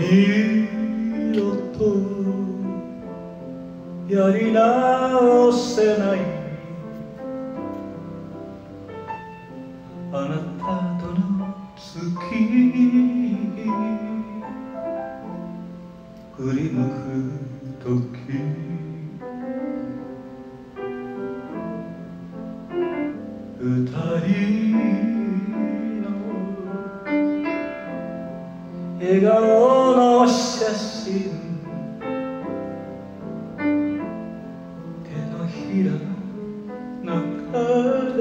二度とやり直せない。あなたとの月。振り向く時。二人の笑顔。写真手のひらの中で。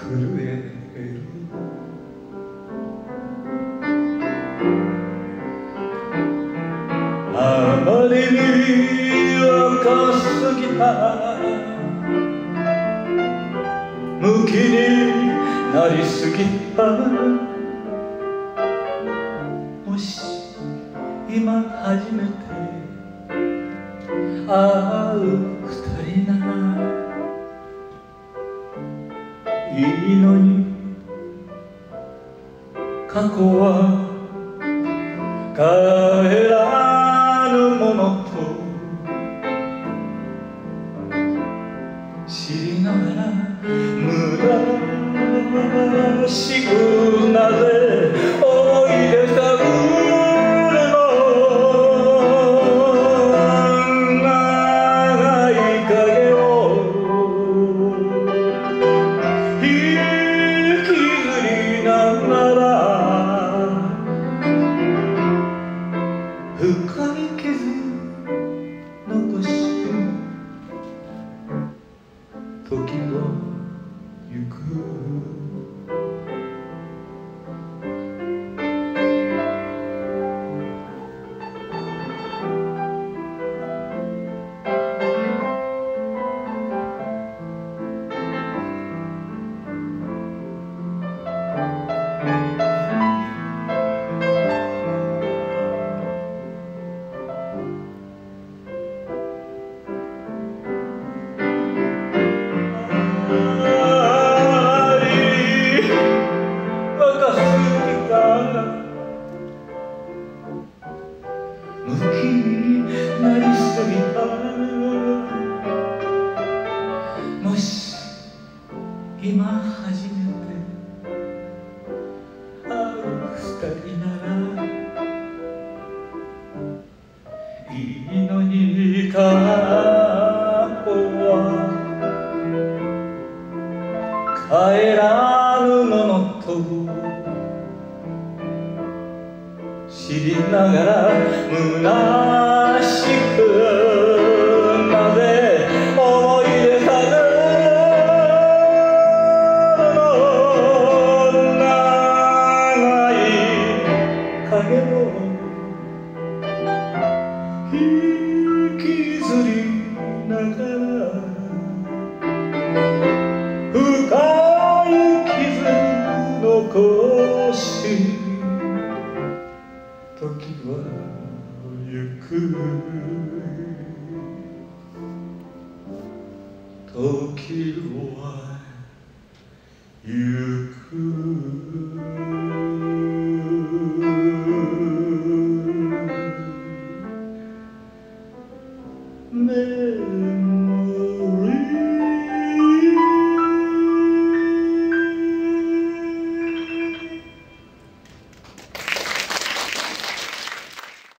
震える。あまりに若すぎた。向きになりすぎた。今初めて会う二人ならいいのに過去は帰らぬものと知りながら虚しくなぜ時もし今初めて会う二人ならいいのに過去は帰らぬものと知りながら虚しくなぜ思い出さぬの時は行く